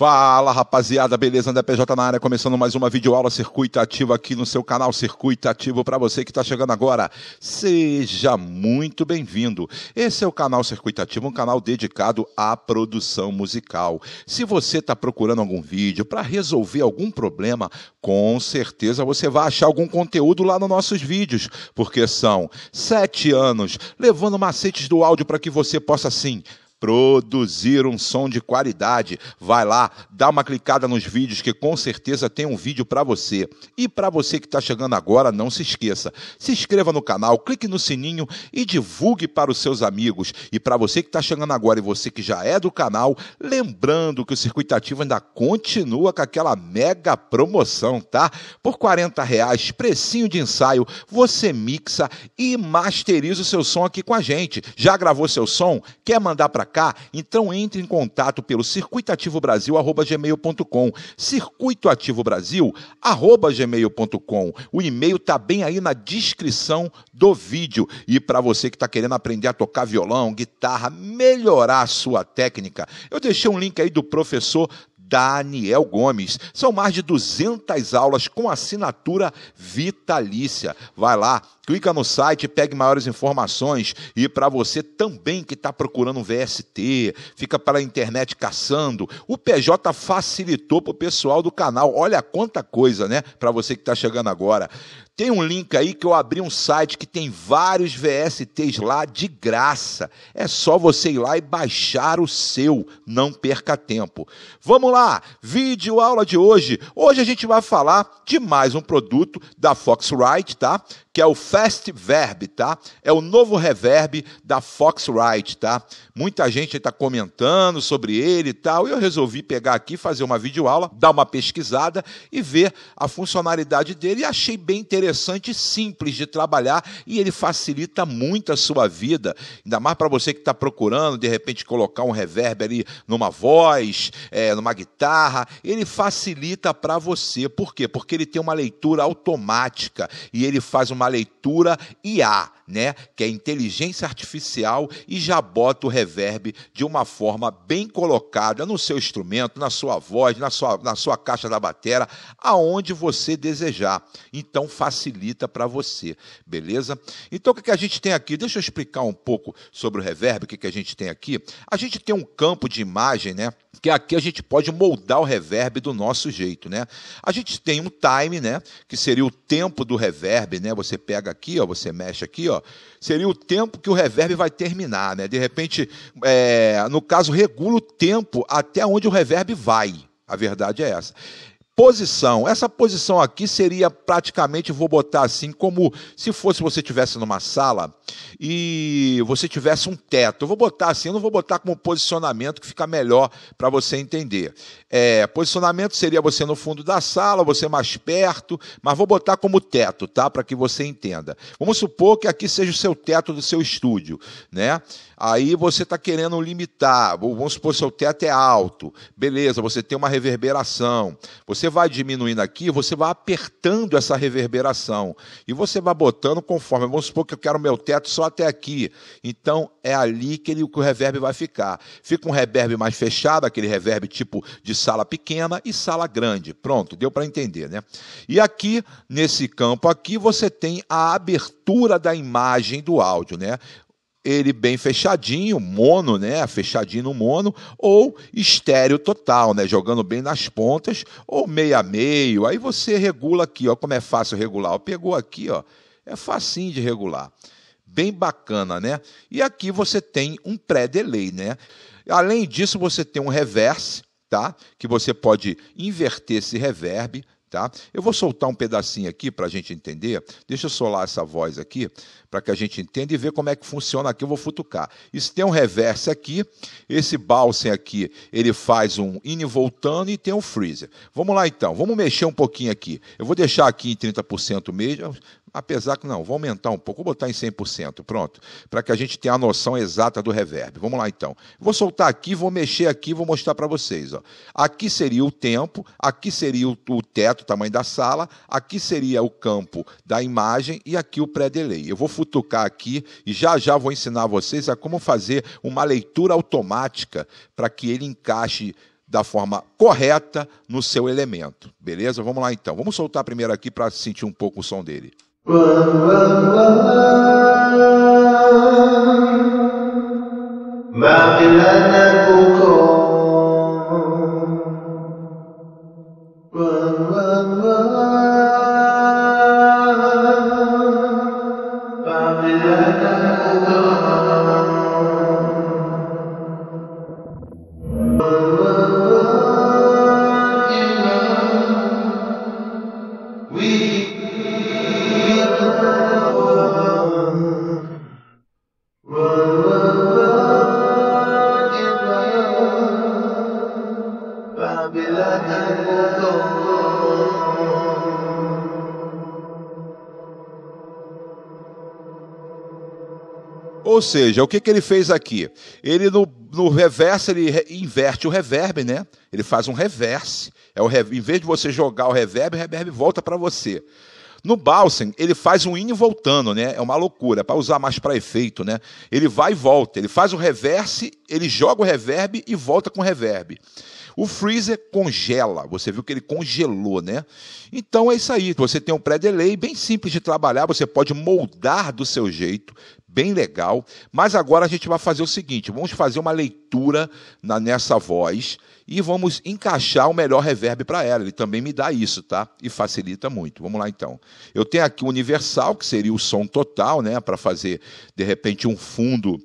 Fala rapaziada, beleza? André PJ na área, começando mais uma videoaula Circuito Ativo aqui no seu canal Circuito Ativo para você que está chegando agora. Seja muito bem-vindo. Esse é o canal Circuito Ativo, um canal dedicado à produção musical. Se você está procurando algum vídeo para resolver algum problema, com certeza você vai achar algum conteúdo lá nos nossos vídeos, porque são sete anos levando macetes do áudio para que você possa sim produzir um som de qualidade. Vai lá, dá uma clicada nos vídeos que com certeza tem um vídeo para você. E para você que está chegando agora, não se esqueça, se inscreva no canal, clique no sininho e divulgue para os seus amigos. E para você que está chegando agora e você que já é do canal, lembrando que o Circuito Ativo ainda continua com aquela mega promoção, tá? Por 40 reais, precinho de ensaio, você mixa e masteriza o seu som aqui com a gente. Já gravou seu som? Quer mandar para cá, então entre em contato pelo circuitoativobrasil@gmail.com. circuitoativobrasil@gmail.com. O e-mail tá bem aí na descrição do vídeo. E para você que está querendo aprender a tocar violão, guitarra, melhorar a sua técnica, eu deixei um link aí do professor Daniel Gomes. São mais de 200 aulas com assinatura vitalícia. Vai lá, clica no site, pegue maiores informações. E para você também que está procurando um VST, fica pela internet caçando, o PJ facilitou para o pessoal do canal. Olha quanta coisa, né? Para você que está chegando agora. Tem um link aí que eu abri um site que tem vários VSTs lá de graça. É só você ir lá e baixar o seu. Não perca tempo. Vamos lá, vídeo aula de hoje. Hoje a gente vai falar de mais um produto da Foxrite, tá? Que é o Fast Verb, tá? É o novo reverb da Foxrite, tá? Muita gente está comentando sobre ele e tal, e eu resolvi pegar aqui, fazer uma videoaula, dar uma pesquisada e ver a funcionalidade dele e achei bem interessante simples de trabalhar e ele facilita muito a sua vida, ainda mais para você que está procurando, de repente, colocar um reverb ali numa voz, é, numa guitarra, ele facilita para você. Por quê? Porque ele tem uma leitura automática e ele faz uma leitura IA né, que é inteligência artificial e já bota o reverb de uma forma bem colocada no seu instrumento, na sua voz, na sua, na sua caixa da bateria, aonde você desejar. Então facilita para você, beleza? Então o que, que a gente tem aqui? Deixa eu explicar um pouco sobre o reverb, o que, que a gente tem aqui. A gente tem um campo de imagem, né? Que aqui a gente pode moldar o reverb do nosso jeito, né? A gente tem um time, né? Que seria o tempo do reverb, né? Você pega aqui, ó, você mexe aqui, ó, seria o tempo que o reverb vai terminar, né? De repente, é, no caso, regula o tempo até onde o reverb vai. A verdade é essa. Posição. Essa posição aqui seria praticamente, vou botar assim, como se fosse você tivesse numa sala e você tivesse um teto. Eu vou botar assim, eu não vou botar como posicionamento que fica melhor para você entender. É, posicionamento seria você no fundo da sala, você mais perto, mas vou botar como teto, tá? Para que você entenda. Vamos supor que aqui seja o seu teto do seu estúdio, né? Aí você está querendo limitar, vamos supor seu teto é alto, beleza, você tem uma reverberação. Você vai diminuindo aqui, você vai apertando essa reverberação. E você vai botando conforme, vamos supor que eu quero meu teto só até aqui. Então é ali que, ele, que o reverb vai ficar. Fica um reverb mais fechado, aquele reverb tipo de sala pequena e sala grande. Pronto, deu para entender, né? E aqui, nesse campo aqui, você tem a abertura da imagem do áudio, né? Ele bem fechadinho, mono, né, fechadinho no mono, ou estéreo total, né, jogando bem nas pontas, ou meio a meio. Aí você regula aqui, ó, como é fácil regular. Pegou aqui, ó, é facinho de regular. Bem bacana, né? E aqui você tem um pré-delay, né? Além disso, você tem um reverse, tá? Que você pode inverter esse reverb, Tá? Eu vou soltar um pedacinho aqui para a gente entender. Deixa eu solar essa voz aqui para que a gente entenda e ver como é que funciona aqui. Eu vou futucar. Isso tem um reverse aqui. Esse balsem aqui, ele faz um in voltando e tem um freezer. Vamos lá então. Vamos mexer um pouquinho aqui. Eu vou deixar aqui em 30% mesmo. Apesar que não, vou aumentar um pouco, vou botar em 100%, pronto, para que a gente tenha a noção exata do reverb. Vamos lá então. Vou soltar aqui, vou mexer aqui, vou mostrar para vocês. Ó. Aqui seria o tempo, aqui seria o, o teto, o tamanho da sala, aqui seria o campo da imagem e aqui o pré-delay. Eu vou futucar aqui e já já vou ensinar vocês a como fazer uma leitura automática para que ele encaixe da forma correta no seu elemento. Beleza? Vamos lá então. Vamos soltar primeiro aqui para sentir um pouco o som dele. Ou seja, o que, que ele fez aqui? Ele no, no reverse, ele re, inverte o reverb, né? Ele faz um reverse. É o, em vez de você jogar o reverb, o reverb volta para você. No Balsam, ele faz um in voltando, né? É uma loucura, para usar mais para efeito, né? Ele vai e volta, ele faz o reverse, ele joga o reverb e volta com o reverb. O freezer congela, você viu que ele congelou, né? Então é isso aí. Você tem um pré-delay bem simples de trabalhar, você pode moldar do seu jeito, bem legal. Mas agora a gente vai fazer o seguinte: vamos fazer uma leitura na, nessa voz e vamos encaixar o melhor reverb para ela. Ele também me dá isso, tá? E facilita muito. Vamos lá então. Eu tenho aqui o universal, que seria o som total, né? Para fazer, de repente, um fundo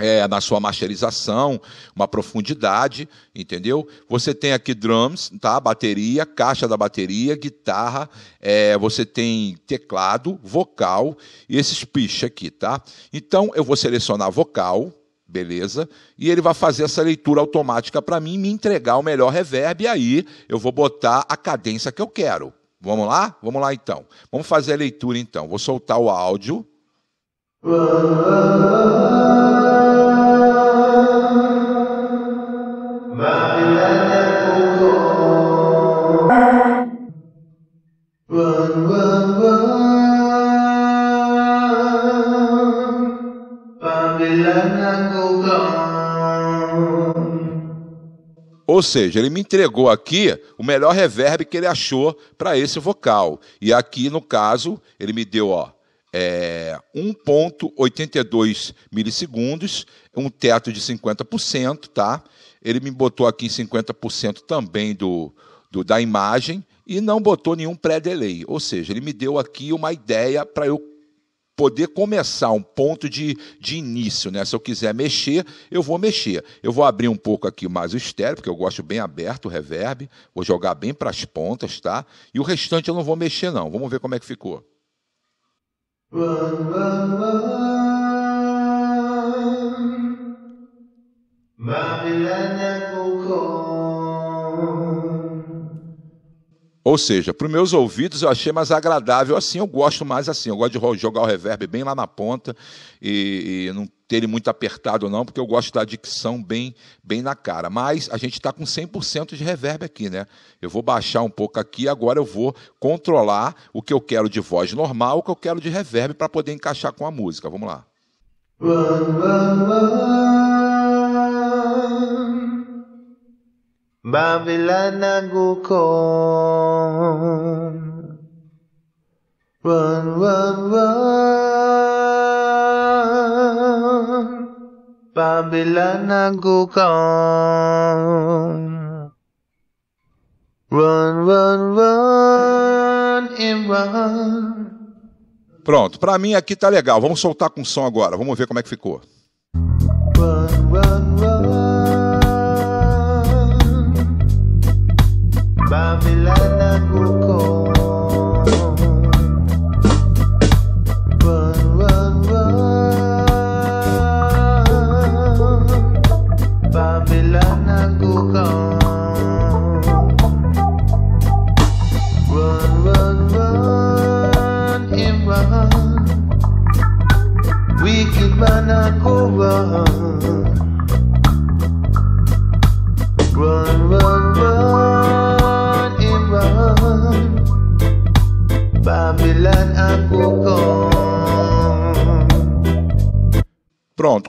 é, na sua masterização, uma profundidade, entendeu? Você tem aqui drums, tá? Bateria, caixa da bateria, guitarra, é, você tem teclado, vocal e esses pitch aqui, tá? Então eu vou selecionar vocal, beleza? E ele vai fazer essa leitura automática para mim, me entregar o melhor reverb e aí eu vou botar a cadência que eu quero. Vamos lá? Vamos lá então. Vamos fazer a leitura então. Vou soltar o áudio. Ou seja, ele me entregou aqui o melhor reverb que ele achou para esse vocal. E aqui, no caso, ele me deu ó, é, 1,82 milissegundos, um teto de 50%, tá? Ele me botou aqui em 50% também do, do, da imagem e não botou nenhum pré-delay. Ou seja, ele me deu aqui uma ideia para eu poder começar um ponto de, de início, né? Se eu quiser mexer, eu vou mexer. Eu vou abrir um pouco aqui mais o estéreo, porque eu gosto bem aberto o reverb, vou jogar bem para as pontas, tá? E o restante eu não vou mexer não. Vamos ver como é que ficou. Run. Ou seja, para os meus ouvidos eu achei mais agradável assim, eu gosto mais assim, eu gosto de jogar o reverb bem lá na ponta e, e não ter ele muito apertado não, porque eu gosto da dicção bem, bem na cara. Mas a gente está com 100% de reverb aqui, né? Eu vou baixar um pouco aqui, agora eu vou controlar o que eu quero de voz normal, o que eu quero de reverb para poder encaixar com a música. Vamos lá. Run, run, run. Run, run, run. Run, run, and run. Pronto, para mim aqui tá legal. Vamos soltar com som agora. Vamos ver como é que ficou. Run, run, run. Babylon ang ukong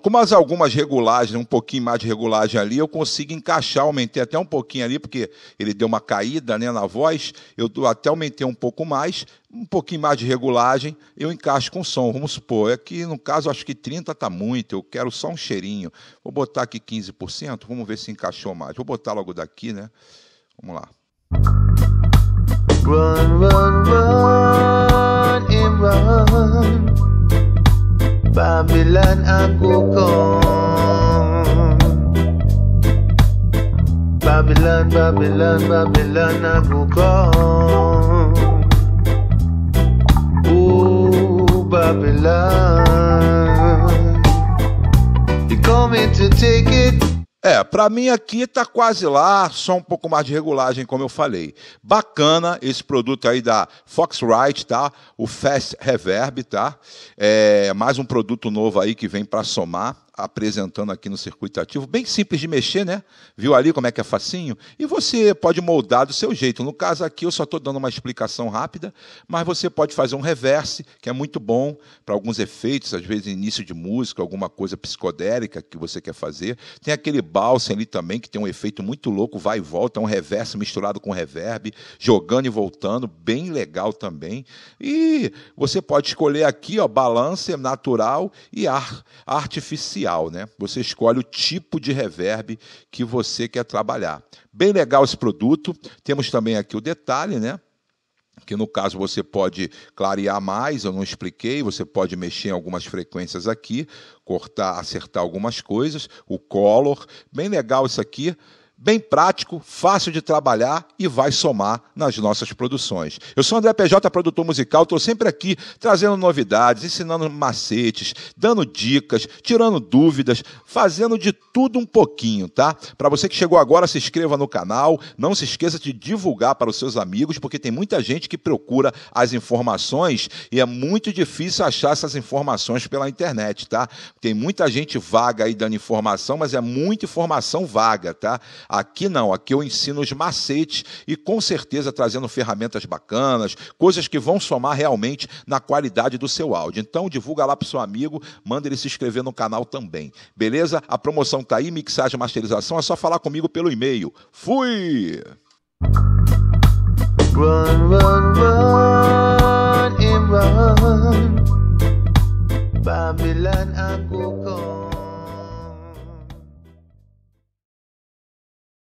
com mais algumas regulagens, um pouquinho mais de regulagem ali, eu consigo encaixar, aumentei até um pouquinho ali, porque ele deu uma caída né, na voz, eu até aumentei um pouco mais, um pouquinho mais de regulagem, eu encaixo com som. Vamos supor, aqui no caso acho que 30 está muito, eu quero só um cheirinho. Vou botar aqui 15%, vamos ver se encaixou mais. Vou botar logo daqui, né? Vamos lá. Run, run, run, para mim aqui tá quase lá, só um pouco mais de regulagem, como eu falei. Bacana esse produto aí da Foxrite, tá? O Fast Reverb, tá? É mais um produto novo aí que vem para somar apresentando aqui no circuito ativo, bem simples de mexer, né? Viu ali como é que é facinho? E você pode moldar do seu jeito. No caso aqui eu só estou dando uma explicação rápida, mas você pode fazer um reverse, que é muito bom para alguns efeitos, às vezes início de música, alguma coisa psicodélica que você quer fazer. Tem aquele balsam ali também, que tem um efeito muito louco, vai e volta, é um reverse misturado com reverb, jogando e voltando, bem legal também. E você pode escolher aqui, ó, balance natural e ar artificial né? Você escolhe o tipo de reverb que você quer trabalhar. Bem legal esse produto. Temos também aqui o detalhe, né? que no caso você pode clarear mais, eu não expliquei, você pode mexer em algumas frequências aqui, cortar, acertar algumas coisas, o color, bem legal isso aqui bem prático, fácil de trabalhar e vai somar nas nossas produções. Eu sou André PJ, produtor musical, estou sempre aqui trazendo novidades, ensinando macetes, dando dicas, tirando dúvidas, fazendo de tudo um pouquinho, tá? Para você que chegou agora, se inscreva no canal, não se esqueça de divulgar para os seus amigos, porque tem muita gente que procura as informações e é muito difícil achar essas informações pela internet, tá? Tem muita gente vaga aí dando informação, mas é muita informação vaga, tá? Aqui não, aqui eu ensino os macetes e com certeza trazendo ferramentas bacanas, coisas que vão somar realmente na qualidade do seu áudio. Então divulga lá para o seu amigo, manda ele se inscrever no canal também. Beleza? A promoção tá aí, mixagem e masterização, é só falar comigo pelo e-mail. Fui! Run, run, run run. Babylon,